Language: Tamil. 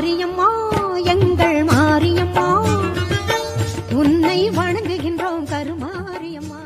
மாரியம்மா எங்கள் மாரியம்மா. உன்னை வணங்குகின்றோம் கருமாரியம்மா.